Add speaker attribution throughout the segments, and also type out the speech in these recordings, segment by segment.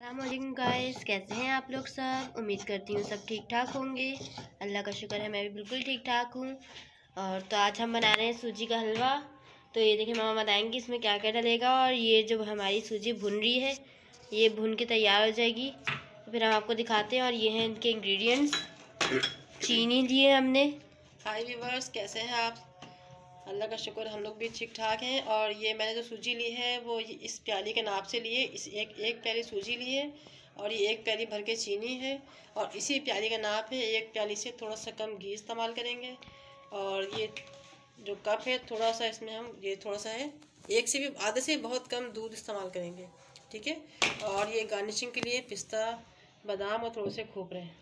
Speaker 1: अल्लाम guys कैसे हैं आप लोग सब? उम्मीद करती हूँ सब ठीक ठाक होंगे। अल्लाह का शुक्र है, मैं भी बिल्कुल ठीक ठाक हूँ। और तो आज हम बना रहे हैं सूजी का हलवा। तो ये देखिए, मामा बताएँगे इसमें क्या क्या डलेगा। और ये जो हमारी सूजी भुन रही है, ये भुन के तैयार हो जाएगी। तो फिर हम आपको दिखाते हैं। और ये हैं इनके इंग्रेडिएंट्स चीनी लिए हमने।
Speaker 2: हाय व्यूवर्स कैसे हैं आप? अल्लाह का शुक्र, हम लोग भी ठीक ठाक हैं और ये मैंने जो सूजी ली है, वो इस प्याली के नाप से लिए इस एक एक प्याली सूजी ली है और ये एक प्याली भर के चीनी है और इसी प्याली का नाप है, एक प्याली से थोड़ा सा कम घी इस्तेमाल करेंगे और ये जो कप है, थोड़ा सा इसमें हम, ये थोड़ा सा है, एक से भी, आधे से बहुत कम दूध इस्तेमाल करेंगे, ठीक है? और ये गार्निशिंग के लिए पिस्ता, बादाम और थोड़े से खोपरे हैं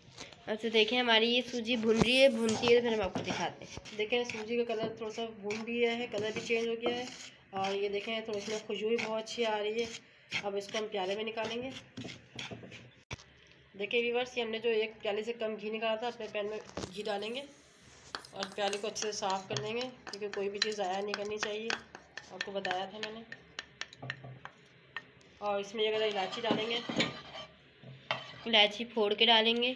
Speaker 1: अच्छा देखें हमारी ये सूजी भुन रही है भुनती है तो फिर हम आपको दिखाते हैं।
Speaker 2: देखें सूजी का कलर थोड़ा सा भून दिया है कलर भी चेंज हो गया है। और ये देखें थोड़ी इसमें खुशबू भी बहुत अच्छी आ रही है। अब इसको हम प्याले में निकालेंगे। देखिए वीवर्स ये हमने जो एक प्याले से कम घी निकाला था अपने पैन में घी डालेंगे और प्याले को अच्छे से साफ़ कर लेंगे क्योंकि कोई भी चीज़ ज़ाया नहीं करनी चाहिए। आपको बताया था मैंने। और इसमें अगर इलायची डालेंगे।
Speaker 1: इलायची फोड़ के डालेंगे।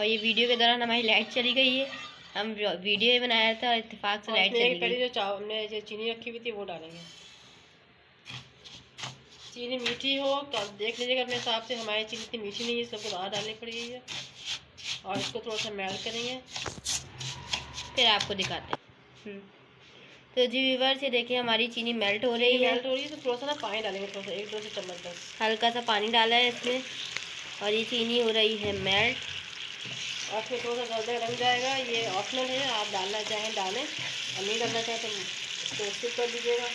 Speaker 1: और ये वीडियो के दौरान हमारी लाइट चली गई है। हम वीडियो ही बनाया था इतफाक से लाइट चली
Speaker 2: गई। जो चाव हमने जो चीनी रखी हुई थी वो डालेंगे। चीनी मीठी हो तो आप देख लीजिएगा अपने हिसाब से। हमारी चीनी इतनी मीठी नहीं है इसको बाहर डालनी पड़ेगी है। और इसको थोड़ा सा मेल्ट करेंगे।
Speaker 1: फिर आपको दिखाते हैं। हम्म। तो जी व्यूवर्स ये देखिए हमारी चीनी मेल्ट हो रही है।
Speaker 2: मेल्ट हो रही है तो थोड़ा सा ना पानी डालेंगे थोड़ा सा एक दो से चम्मच बस।
Speaker 1: हल्का सा पानी डाला है इसमें। और ये चीनी हो रही है मेल्ट
Speaker 2: और फिर थोड़ा सा जल्दी रंग जाएगा। ये ऑप्शनल है, आप डालना चाहें डालें, और नहीं डालना चाहें तो स्किप कर दीजिएगा।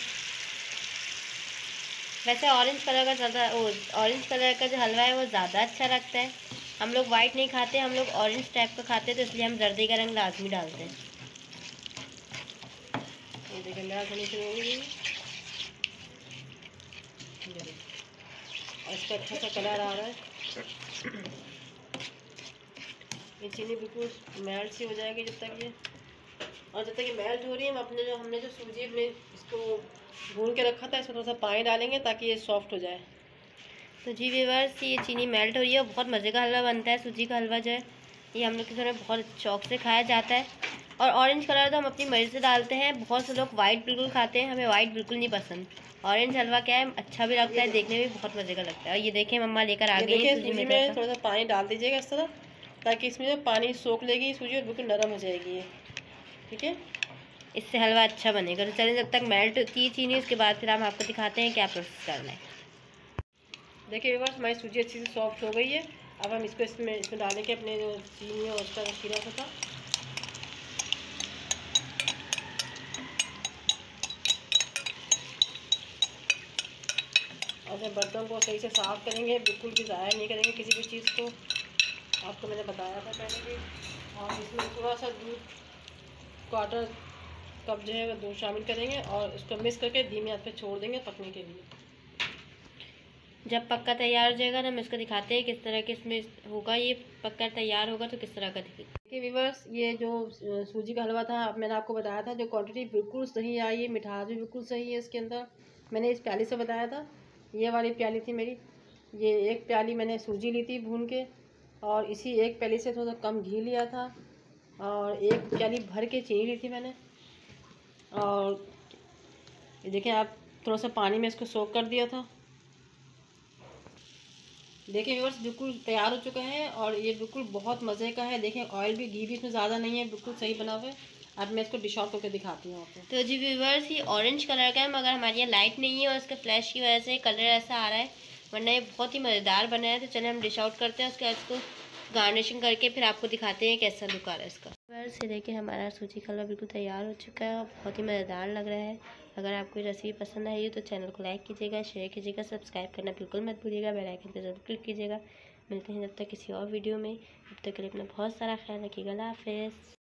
Speaker 1: वैसे ऑरेंज कलर का ज़्यादा ऑरेंज कलर का जो हलवा है, वो ज़्यादा अच्छा लगता है। हम लोग वाइट नहीं खाते, हम लोग ऑरेंज टाइप का खाते हैं तो इसलिए हम जर्दी का रंग लाजमी डालते हैं।
Speaker 2: देखिए और इसका अच्छा सा कलर आ रहा है। ये चीनी बिल्कुल मेल्ट सी हो जाएगी जब तक ये और जब तक ये मेल्ट हो रही है हम अपने जो हमने जो सूजी में इसको भून के रखा था इसमें थोड़ा सा पानी डालेंगे ताकि ये सॉफ्ट हो जाए।
Speaker 1: तो जी व्यूवर्स ये चीनी मेल्ट हो रही है और बहुत मज़े का हलवा बनता है सूजी का हलवा जो है। ये हम लोग के घर में बहुत शौक से खाया जाता है। और ऑरेंज कलर तो हम अपनी मर्ज़ी से डालते हैं बहुत से लोग वाइट बिल्कुल खाते हैं हमें वाइट बिल्कुल नहीं पसंद। ऑरेंज हलवा क्या है अच्छा भी लगता है देखने में भी बहुत मज़े का लगता है। और ये देखें मम्मा लेकर आ गई
Speaker 2: में थोड़ा सा पानी डाल दीजिएगा इस तरह। ताकि इसमें जो पानी सोख लेगी सूजी और बिल्कुल नरम हो जाएगी ये। ठीक है?
Speaker 1: इससे हलवा अच्छा बनेगा। तो चलिए जब तक मेल्ट होती है चीनी उसके बाद फिर हम आपको दिखाते हैं क्या प्रोसेस करना है।
Speaker 2: देखिए बस हमारी सूजी अच्छी से सॉफ्ट हो गई है। अब हम इसको इसमें इसमें डालें के अपने जो चीनी और उसका खीरा था। और बर्तन को सही से साफ़ करेंगे बिल्कुल भी ज़ाया नहीं करेंगे किसी भी चीज़ को। आपको मैंने बताया था पहले भी और इसमें थोड़ा सा दूध क्वार्टर कप जो है वो दूध शामिल करेंगे और इसको मिक्स करके धीमी हाथ पे छोड़ देंगे पकने के लिए।
Speaker 1: जब पक्का तैयार हो जाएगा ना हम इसको दिखाते हैं किस तरह के इसमें होगा ये पक्का तैयार होगा तो किस तरह का दिखेगा।
Speaker 2: देखिए वीवर्स ये जो सूजी का हलवा था मैंने आपको बताया था जो क्वांटिटी बिल्कुल सही आई है मिठास भी बिल्कुल सही है इसके अंदर। मैंने इस प्याली से बताया था ये वाली प्याली थी मेरी ये एक प्याली मैंने सूजी ली थी भून के और इसी एक प्याली से थोड़ा कम घी लिया था और एक प्याली भर के चीनी ली थी मैंने। और देखें, आप थोड़ा सा पानी में इसको सोख कर दिया था। देखिए व्यूवर्स बिल्कुल तैयार हो चुका है और ये बिल्कुल बहुत मज़े का है। देखें ऑयल भी, घी भी इसमें ज़्यादा नहीं है, बिल्कुल सही बना हुआ है। अब मैं इसको डिश आउट करके दिखाती हूँ आपको।
Speaker 1: तो जी व्यूवर्स ये ऑरेंज कलर का है, मगर हमारे यहाँ लाइट नहीं है और इसका फ्लैश की वजह से कलर ऐसा आ रहा है। वरना ये बहुत ही मज़ेदार बना है। तो चले हम डिश आउट करते हैं उसके बाद इसको गार्निशिंग करके फिर आपको दिखाते हैं कैसा लुक आ रहा है इसका। बस, ये देखिए हमारा सूजी का बिल्कुल तैयार हो चुका है और बहुत ही मज़ेदार लग रहा है। अगर आपको ये रेसिपी पसंद आई हो तो चैनल को लाइक कीजिएगा शेयर कीजिएगा सब्सक्राइब करना बिल्कुल मत भूलिएगा बेल आइकन पर ज़रूर क्लिक कीजिएगा। मिलते हैं जब तक किसी और वीडियो में। तब तक के लिए अपना बहुत सारा ख्याल रखिएगा। हाफिज़।